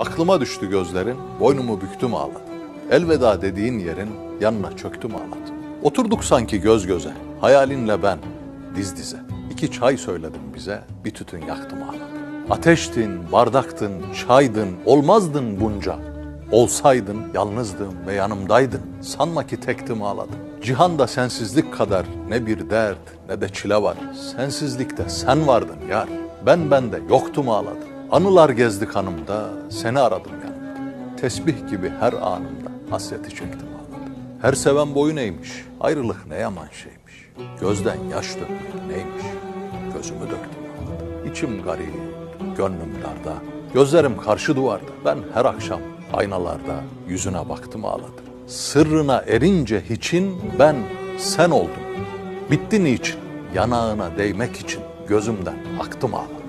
Aklıma düştü gözlerin, boynumu büktüm ağladım. Elveda dediğin yerin yanına çöktüm ağladım. Oturduk sanki göz göze, hayalinle ben diz dize. İki çay söyledim bize, bir tütün yaktım ağladım. Ateştin, bardaktın, çaydın, olmazdın bunca. Olsaydın, yalnızdım ve yanımdaydın. Sanma ki tektim ağladım. Cihanda sensizlik kadar ne bir dert ne de çile var. Sensizlikte sen vardın yar. Ben bende yoktum ağladım. Anılar gezdi kanımda, seni aradım yanımda. Tesbih gibi her anımda hasreti çektim ağladım. Her seven boyun eğmiş, ayrılık ne yaman şeymiş. Gözden yaş dökmek neymiş, gözümü döktüm ağladım. İçim garip, gönlüm darda, gözlerim karşı duvarda. Ben her akşam aynalarda yüzüne baktım ağladım. Sırrına erince hiçin ben sen oldum. Bitti niçin? Yanağına değmek için gözümden aktım ağladım.